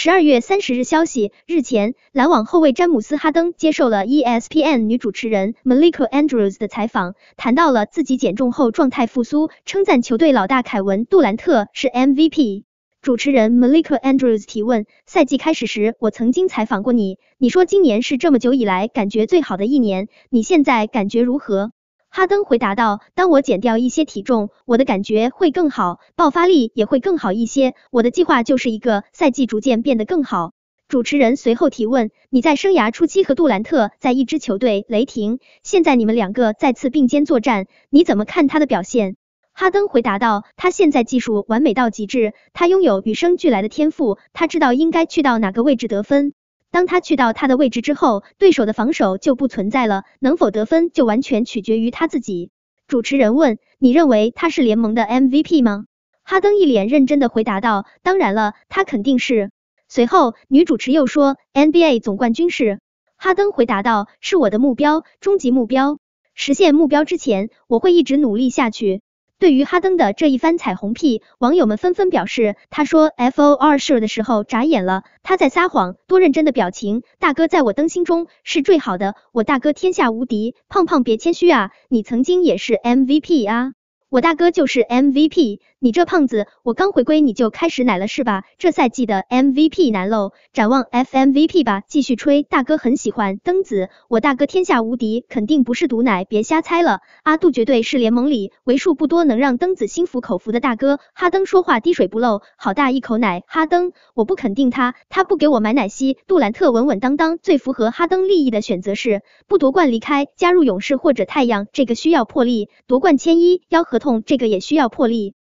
十二月三十日消息，日前，篮网后卫詹姆斯哈登接受了 ESPN 女主持人 Malika Andrews 的采访，谈到了自己减重后状态复苏，称赞球队老大凯文杜兰特是 MVP。主持人 Malika Andrews 提问：赛季开始时，我曾经采访过你，你说今年是这么久以来感觉最好的一年，你现在感觉如何？哈登回答道：“当我减掉一些体重，我的感觉会更好，爆发力也会更好一些。我的计划就是一个赛季逐渐变得更好。”主持人随后提问：“你在生涯初期和杜兰特在一支球队雷霆，现在你们两个再次并肩作战，你怎么看他的表现？”哈登回答道：“他现在技术完美到极致，他拥有与生俱来的天赋，他知道应该去到哪个位置得分。”当他去到他的位置之后，对手的防守就不存在了，能否得分就完全取决于他自己。主持人问：“你认为他是联盟的 MVP 吗？”哈登一脸认真的回答道：“当然了，他肯定是。”随后，女主持又说：“NBA 总冠军是？”哈登回答道：“是我的目标，终极目标。实现目标之前，我会一直努力下去。”对于哈登的这一番彩虹屁，网友们纷纷表示，他说 for s 的时候眨眼了，他在撒谎，多认真的表情，大哥在我灯心中是最好的，我大哥天下无敌，胖胖别谦虚啊，你曾经也是 MVP 啊。我大哥就是 MVP，你这胖子，我刚回归你就开始奶了是吧？这赛季的 MVP 难喽，展望 FMVP 吧，继续吹，大哥很喜欢。登子，我大哥天下无敌，肯定不是毒奶，别瞎猜了。阿杜绝对是联盟里为数不多能让登子心服口服的大哥。哈登说话滴水不漏，好大一口奶。哈登，我不肯定他，他不给我买奶昔。杜兰特稳稳当当，最符合哈登利益的选择是不夺冠离开，加入勇士或者太阳，这个需要魄力。夺冠签一要痛，这个也需要魄力。